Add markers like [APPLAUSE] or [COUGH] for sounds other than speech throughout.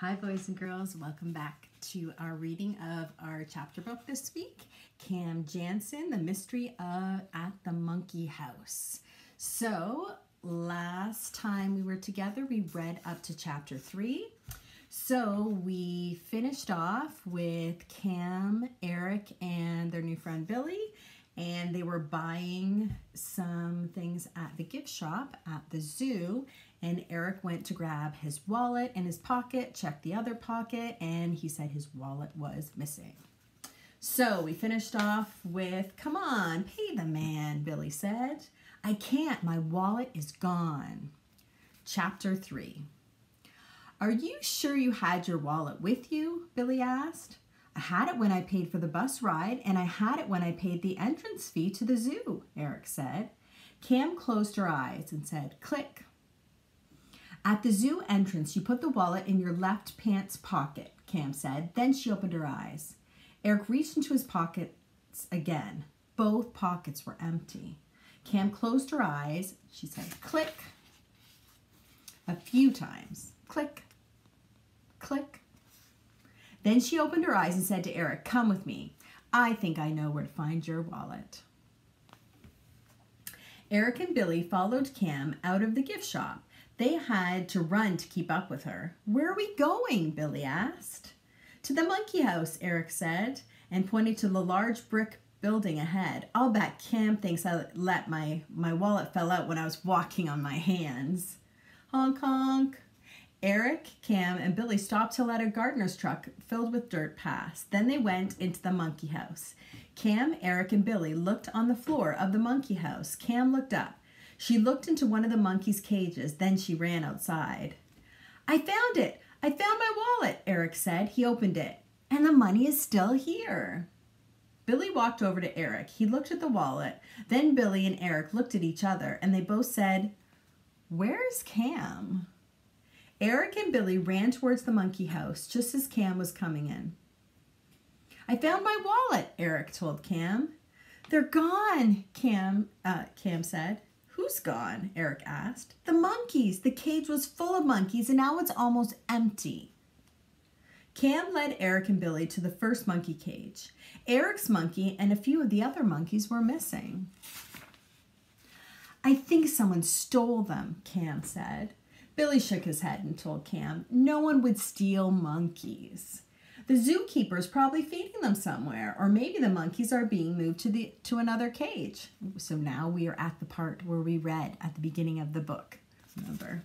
Hi, boys and girls. Welcome back to our reading of our chapter book this week Cam Jansen, The Mystery of At the Monkey House. So, last time we were together, we read up to chapter three. So, we finished off with Cam, Eric, and their new friend Billy, and they were buying some things at the gift shop at the zoo and Eric went to grab his wallet in his pocket, checked the other pocket, and he said his wallet was missing. So we finished off with, Come on, pay the man, Billy said. I can't, my wallet is gone. Chapter 3 Are you sure you had your wallet with you? Billy asked. I had it when I paid for the bus ride, and I had it when I paid the entrance fee to the zoo, Eric said. Cam closed her eyes and said, Click. At the zoo entrance, you put the wallet in your left pants pocket, Cam said. Then she opened her eyes. Eric reached into his pockets again. Both pockets were empty. Cam closed her eyes. She said, click, a few times. Click, click. Then she opened her eyes and said to Eric, Come with me. I think I know where to find your wallet. Eric and Billy followed Cam out of the gift shop. They had to run to keep up with her. Where are we going? Billy asked. To the monkey house, Eric said, and pointed to the large brick building ahead. I'll bet Cam thinks I let my, my wallet fell out when I was walking on my hands. Honk honk. Eric, Cam, and Billy stopped to let a gardener's truck filled with dirt pass. Then they went into the monkey house. Cam, Eric, and Billy looked on the floor of the monkey house. Cam looked up. She looked into one of the monkey's cages, then she ran outside. I found it! I found my wallet, Eric said. He opened it. And the money is still here. Billy walked over to Eric. He looked at the wallet. Then Billy and Eric looked at each other and they both said, Where's Cam? Eric and Billy ran towards the monkey house just as Cam was coming in. I found my wallet, Eric told Cam. They're gone, Cam, uh, Cam said. Who's gone? Eric asked. The monkeys. The cage was full of monkeys and now it's almost empty. Cam led Eric and Billy to the first monkey cage. Eric's monkey and a few of the other monkeys were missing. I think someone stole them, Cam said. Billy shook his head and told Cam, no one would steal monkeys. The zookeeper is probably feeding them somewhere, or maybe the monkeys are being moved to the to another cage. So now we are at the part where we read at the beginning of the book. Remember.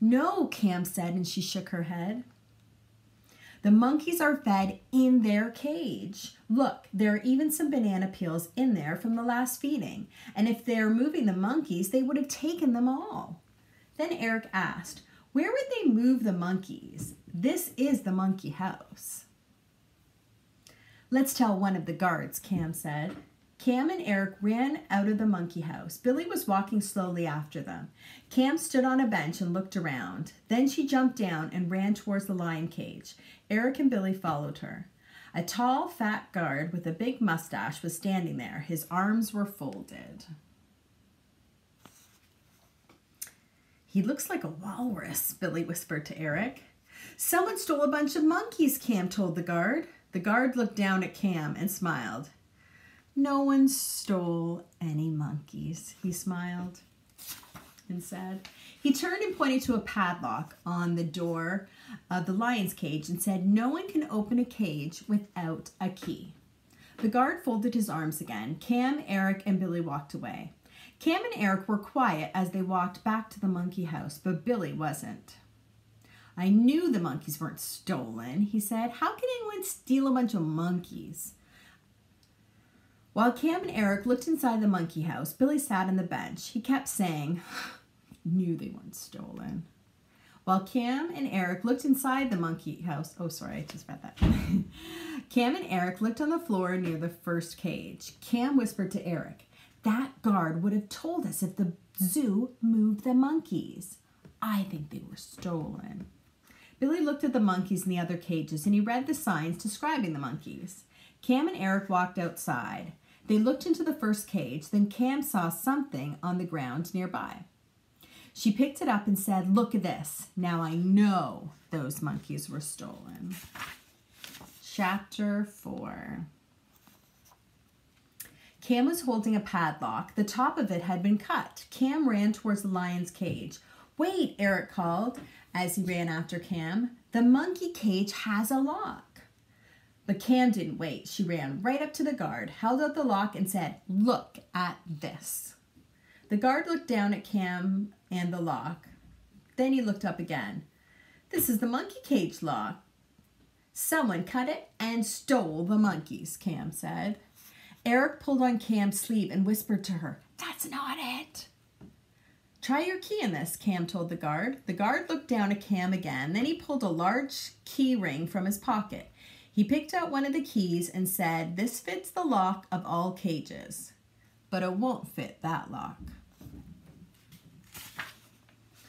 No, Cam said, and she shook her head. The monkeys are fed in their cage. Look, there are even some banana peels in there from the last feeding. And if they're moving the monkeys, they would have taken them all. Then Eric asked, where would they move the monkeys? This is the monkey house. Let's tell one of the guards, Cam said. Cam and Eric ran out of the monkey house. Billy was walking slowly after them. Cam stood on a bench and looked around. Then she jumped down and ran towards the lion cage. Eric and Billy followed her. A tall, fat guard with a big mustache was standing there. His arms were folded. He looks like a walrus, Billy whispered to Eric. Someone stole a bunch of monkeys, Cam told the guard. The guard looked down at Cam and smiled. No one stole any monkeys, he smiled and said. He turned and pointed to a padlock on the door of the lion's cage and said, No one can open a cage without a key. The guard folded his arms again. Cam, Eric, and Billy walked away. Cam and Eric were quiet as they walked back to the monkey house, but Billy wasn't. I knew the monkeys weren't stolen, he said. How can anyone steal a bunch of monkeys? While Cam and Eric looked inside the monkey house, Billy sat on the bench. He kept saying, knew they weren't stolen. While Cam and Eric looked inside the monkey house, oh, sorry, I just read that. [LAUGHS] Cam and Eric looked on the floor near the first cage. Cam whispered to Eric, that guard would have told us if the zoo moved the monkeys. I think they were stolen. Billy looked at the monkeys in the other cages and he read the signs describing the monkeys. Cam and Eric walked outside. They looked into the first cage, then Cam saw something on the ground nearby. She picked it up and said, Look at this. Now I know those monkeys were stolen. Chapter 4 Cam was holding a padlock. The top of it had been cut. Cam ran towards the lion's cage. Wait, Eric called as he ran after Cam. The monkey cage has a lock. But Cam didn't wait. She ran right up to the guard, held out the lock, and said, Look at this. The guard looked down at Cam and the lock. Then he looked up again. This is the monkey cage lock. Someone cut it and stole the monkeys, Cam said. Eric pulled on Cam's sleeve and whispered to her, That's not it. Try your key in this, Cam told the guard. The guard looked down at Cam again. Then he pulled a large key ring from his pocket. He picked out one of the keys and said, This fits the lock of all cages, but it won't fit that lock.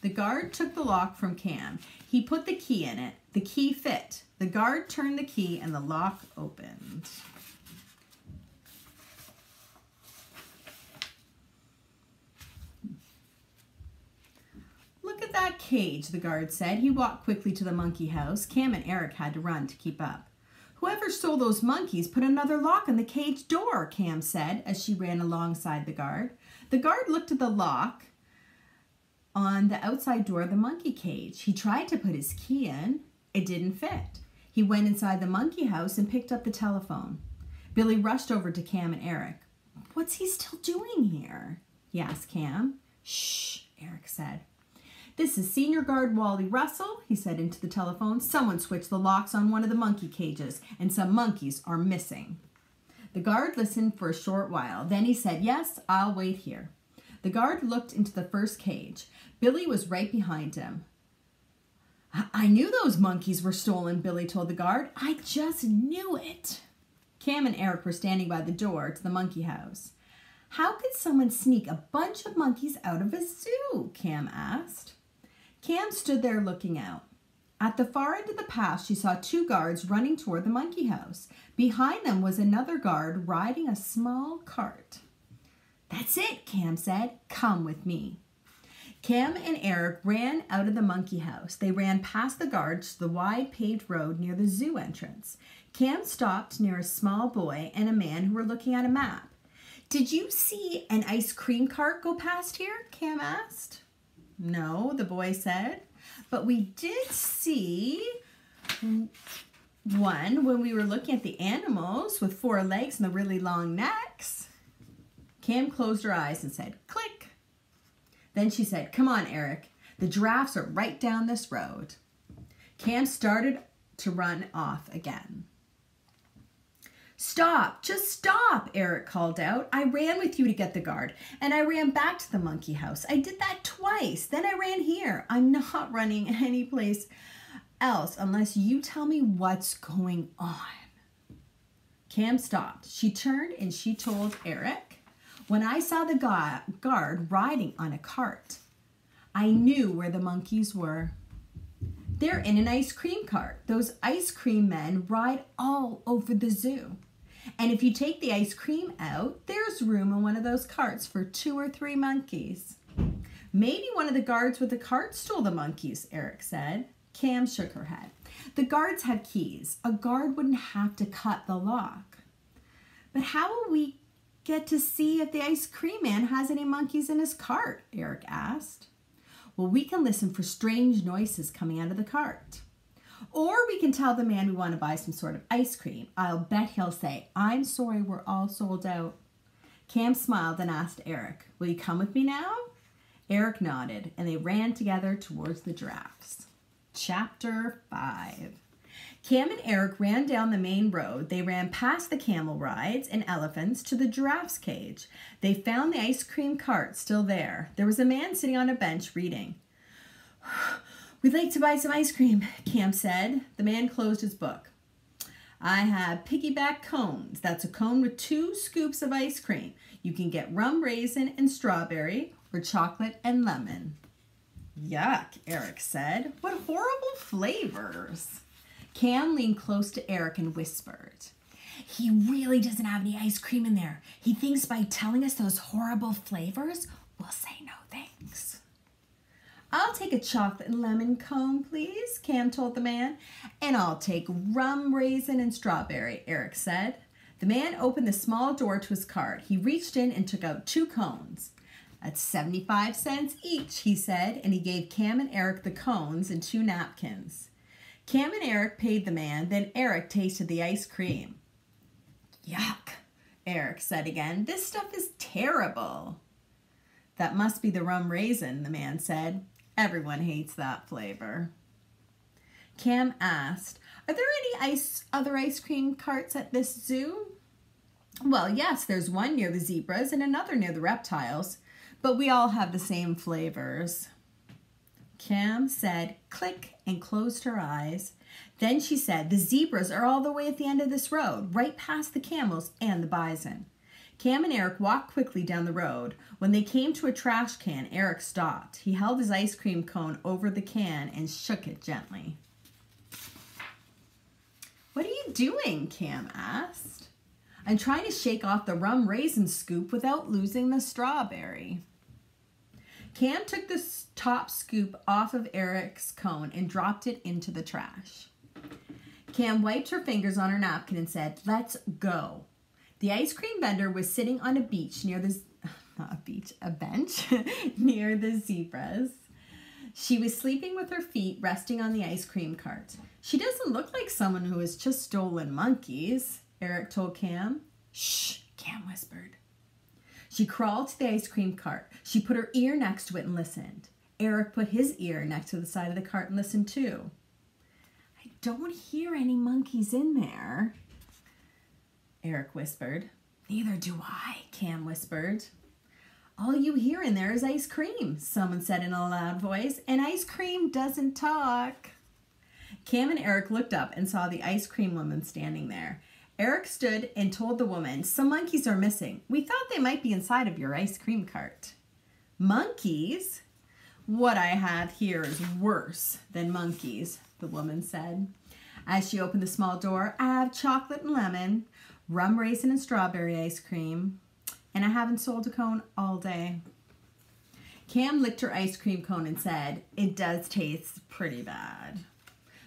The guard took the lock from Cam. He put the key in it. The key fit. The guard turned the key and the lock opened. Look at that cage, the guard said. He walked quickly to the monkey house. Cam and Eric had to run to keep up. Whoever stole those monkeys put another lock on the cage door, Cam said as she ran alongside the guard. The guard looked at the lock on the outside door of the monkey cage. He tried to put his key in. It didn't fit. He went inside the monkey house and picked up the telephone. Billy rushed over to Cam and Eric. What's he still doing here? he asked Cam. Shh, Eric said. This is Senior Guard Wally Russell, he said into the telephone. Someone switched the locks on one of the monkey cages, and some monkeys are missing. The guard listened for a short while. Then he said, Yes, I'll wait here. The guard looked into the first cage. Billy was right behind him. I knew those monkeys were stolen, Billy told the guard. I just knew it. Cam and Eric were standing by the door to the monkey house. How could someone sneak a bunch of monkeys out of a zoo? Cam asked. Cam stood there looking out. At the far end of the path, she saw two guards running toward the monkey house. Behind them was another guard riding a small cart. That's it, Cam said. Come with me. Cam and Eric ran out of the monkey house. They ran past the guards to the wide paved road near the zoo entrance. Cam stopped near a small boy and a man who were looking at a map. Did you see an ice cream cart go past here? Cam asked. No, the boy said. But we did see one when we were looking at the animals with four legs and the really long necks. Cam closed her eyes and said, click. Then she said, come on, Eric. The giraffes are right down this road. Cam started to run off again. Stop, just stop, Eric called out. I ran with you to get the guard, and I ran back to the monkey house. I did that twice. Then I ran here. I'm not [LAUGHS] running anyplace else unless you tell me what's going on. Cam stopped. She turned and she told Eric, When I saw the guard riding on a cart, I knew where the monkeys were. They're in an ice cream cart. Those ice cream men ride all over the zoo. And if you take the ice cream out, there's room in one of those carts for two or three monkeys. Maybe one of the guards with the cart stole the monkeys, Eric said. Cam shook her head. The guards had keys. A guard wouldn't have to cut the lock. But how will we get to see if the ice cream man has any monkeys in his cart? Eric asked. Well, we can listen for strange noises coming out of the cart. Or we can tell the man we want to buy some sort of ice cream. I'll bet he'll say, I'm sorry, we're all sold out. Cam smiled and asked Eric, Will you come with me now? Eric nodded, and they ran together towards the giraffes. Chapter 5 Cam and Eric ran down the main road. They ran past the camel rides and elephants to the giraffe's cage. They found the ice cream cart still there. There was a man sitting on a bench reading. [SIGHS] We'd like to buy some ice cream, Cam said. The man closed his book. I have piggyback cones. That's a cone with two scoops of ice cream. You can get rum raisin and strawberry or chocolate and lemon. Yuck, Eric said. What horrible flavors. Cam leaned close to Eric and whispered. He really doesn't have any ice cream in there. He thinks by telling us those horrible flavors, we'll say no thanks. I'll take a chocolate and lemon cone, please, Cam told the man. And I'll take rum, raisin, and strawberry, Eric said. The man opened the small door to his cart. He reached in and took out two cones. That's 75 cents each, he said, and he gave Cam and Eric the cones and two napkins. Cam and Eric paid the man, then Eric tasted the ice cream. Yuck, Eric said again. This stuff is terrible. That must be the rum raisin, the man said. Everyone hates that flavor. Cam asked, Are there any ice other ice cream carts at this zoo? Well, yes, there's one near the zebras and another near the reptiles, but we all have the same flavors. Cam said click and closed her eyes. Then she said, The zebras are all the way at the end of this road, right past the camels and the bison. Cam and Eric walked quickly down the road. When they came to a trash can, Eric stopped. He held his ice cream cone over the can and shook it gently. What are you doing? Cam asked. I'm trying to shake off the rum raisin scoop without losing the strawberry. Cam took the top scoop off of Eric's cone and dropped it into the trash. Cam wiped her fingers on her napkin and said, Let's go. The ice cream vendor was sitting on a beach near the, [LAUGHS] not a beach, a bench [LAUGHS] near the zebras. She was sleeping with her feet resting on the ice cream cart. She doesn't look like someone who has just stolen monkeys, Eric told Cam. Shh, Cam whispered. She crawled to the ice cream cart. She put her ear next to it and listened. Eric put his ear next to the side of the cart and listened too. I don't hear any monkeys in there, Eric whispered. Neither do I, Cam whispered. All you hear in there is ice cream, someone said in a loud voice, and ice cream doesn't talk. Cam and Eric looked up and saw the ice cream woman standing there. Eric stood and told the woman, Some monkeys are missing. We thought they might be inside of your ice cream cart. Monkeys? What I have here is worse than monkeys, the woman said. As she opened the small door, I have chocolate and lemon, rum raisin and strawberry ice cream, and I haven't sold a cone all day. Cam licked her ice cream cone and said, It does taste pretty bad.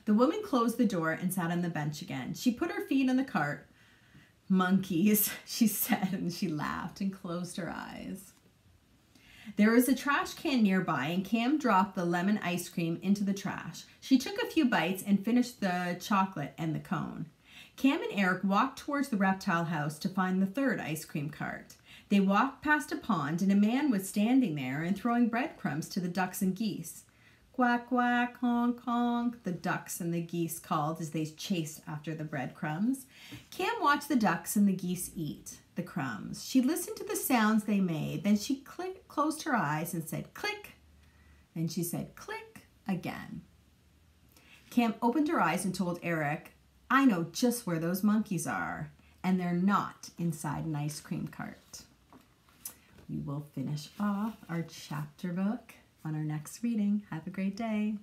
The woman closed the door and sat on the bench again. She put her feet on the cart. Monkeys, [LAUGHS] she said, and she laughed and closed her eyes. There was a trash can nearby, and Cam dropped the lemon ice cream into the trash. She took a few bites and finished the chocolate and the cone. Cam and Eric walked towards the reptile house to find the third ice cream cart. They walked past a pond, and a man was standing there and throwing breadcrumbs to the ducks and geese. Quack, quack, honk, honk, the ducks and the geese called as they chased after the breadcrumbs. Cam watched the ducks and the geese eat the crumbs. She listened to the sounds they made. Then she click, closed her eyes and said click. Then she said click again. Cam opened her eyes and told Eric, I know just where those monkeys are, and they're not inside an ice cream cart. We will finish off our chapter book on our next reading. Have a great day.